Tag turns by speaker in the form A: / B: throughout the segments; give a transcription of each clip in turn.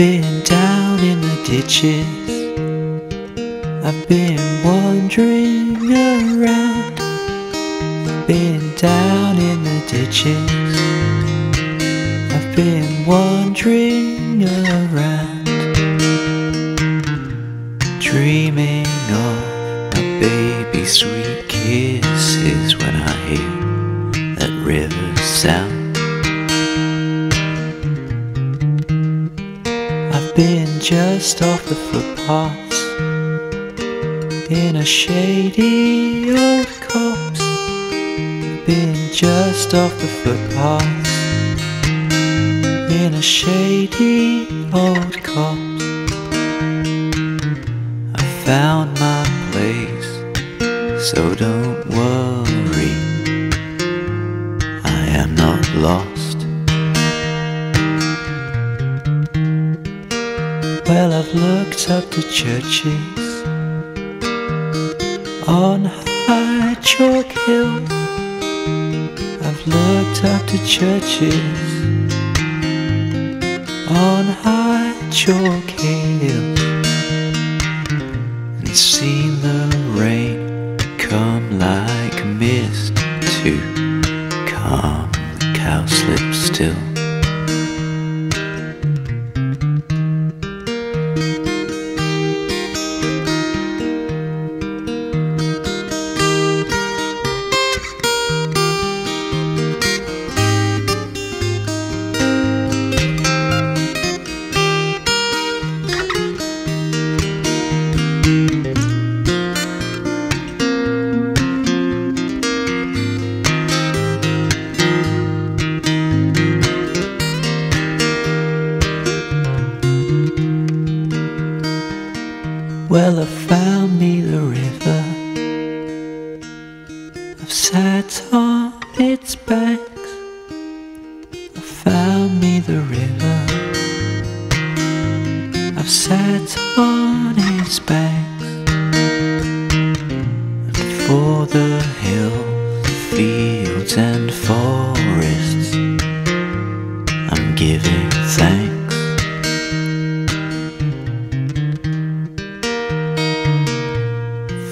A: Been down in the ditches. I've been wandering around. Been down in the ditches. I've been wandering around. Dreaming of I've just off the footpaths in a shady old copse. Been just off the footpaths in a shady old copse. I found my place, so don't worry. I am not lost. Well, I've looked up to churches on high chalk hills. I've looked up to churches on high chalk hills and seen the rain come like mist to calm the cowslip still. Well, I found me the river. I've sat on its banks. I found me the river. I've sat on its banks. And for the hills, fields, and forests, I'm giving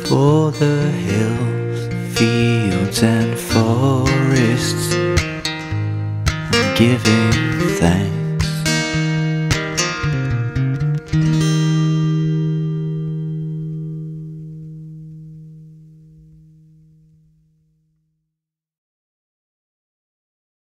A: For the hills, fields, and forests, giving thanks.